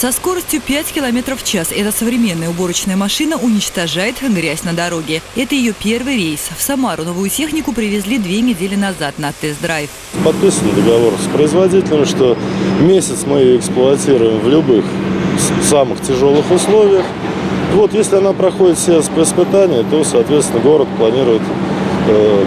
Со скоростью 5 км в час эта современная уборочная машина уничтожает грязь на дороге. Это ее первый рейс. В Самару новую технику привезли две недели назад на тест-драйв. Подписан договор с производителем, что месяц мы ее эксплуатируем в любых самых тяжелых условиях. Вот если она проходит все испытания, то, соответственно, город планирует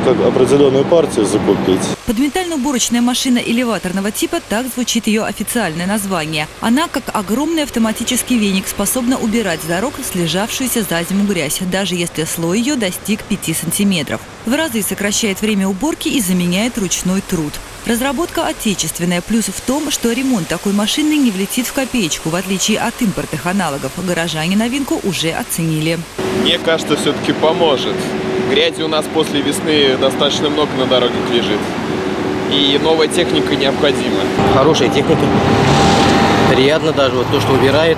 как определенную партию закупить. Подметально-уборочная машина элеваторного типа, так звучит ее официальное название. Она, как огромный автоматический веник, способна убирать с дорог слежавшуюся за зиму грязь, даже если слой ее достиг 5 сантиметров. В разы сокращает время уборки и заменяет ручной труд. Разработка отечественная. Плюс в том, что ремонт такой машины не влетит в копеечку, в отличие от импортных аналогов. Горожане новинку уже оценили. Мне кажется, все-таки поможет. Грязи у нас после весны достаточно много на дорогах лежит. И новая техника необходима. Хорошая техника. Приятно даже вот то, что убирает.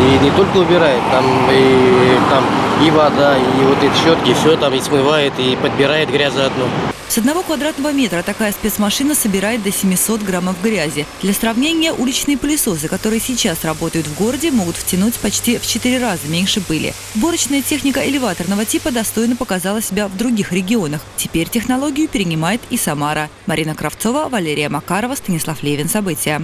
И не только убирает, там и, там и вода, и вот эти щетки, все там и смывает, и подбирает грязь заодно. С одного квадратного метра такая спецмашина собирает до 700 граммов грязи. Для сравнения, уличные пылесосы, которые сейчас работают в городе, могут втянуть почти в 4 раза меньше пыли. Уборочная техника элеваторного типа достойно показала себя в других регионах. Теперь технологию перенимает и Самара. Марина Кравцова, Валерия Макарова, Станислав Левин. События.